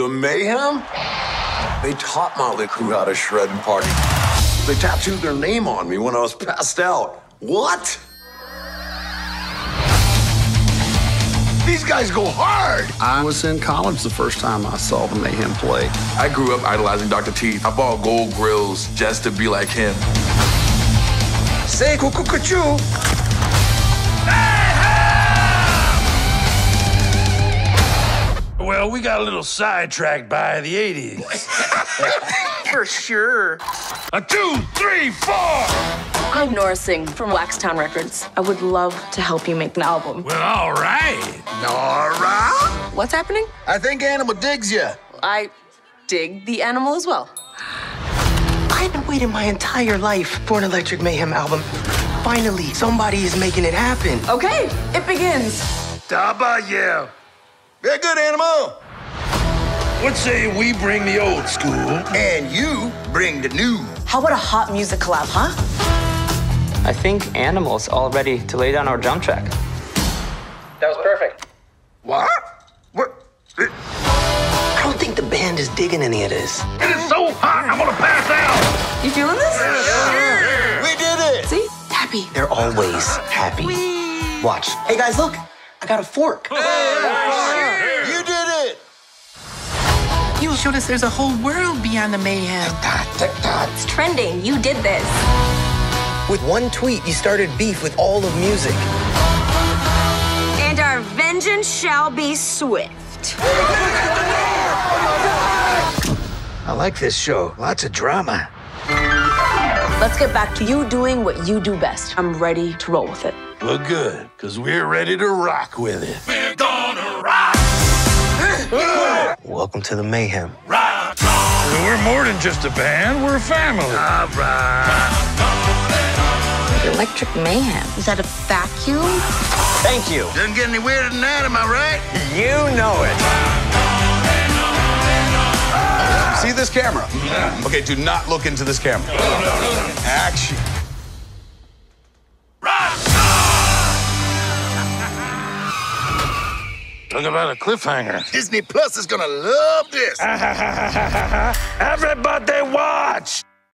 The Mayhem? They taught Motley Crue how to shred and party. They tattooed their name on me when I was passed out. What? These guys go hard. I was in college the first time I saw the Mayhem play. I grew up idolizing Dr. Teeth. I bought gold grills just to be like him. Say cuckoo Well, we got a little sidetracked by the 80s. For sure. A two, three, four! I'm Nora Singh from Waxtown Records. I would love to help you make an album. Well, all right. Nora? What's happening? I think Animal digs you. I dig the animal as well. I've been waiting my entire life for an Electric Mayhem album. Finally, somebody is making it happen. Okay, it begins. W. Very good, Animal. What say we bring the old school? And you bring the new. How about a hot music collab, huh? I think Animal's all ready to lay down our drum track. That was perfect. What? What? I don't think the band is digging any of this. It is so hot, I'm gonna pass out. You feeling this? Yeah. We did it. See? Happy. They're always happy. Watch. Hey guys, look. I got a fork. You did it. You showed us there's a whole world beyond the mayhem. It's trending. You did this. With one tweet, you started beef with all of music. And our vengeance shall be swift. I like this show. Lots of drama. Let's get back to you doing what you do best. I'm ready to roll with it. Well, good, because we're ready to rock with it. We're gonna rock! Welcome to the mayhem. Rock! Well, we're more than just a band, we're a family. All right. Electric Mayhem. Is that a vacuum? Thank you. Doesn't get any weirder than that, am I right? You know it. See this camera? Okay, do not look into this camera. Action. Talk about a cliffhanger. Disney Plus is gonna love this. Everybody watch!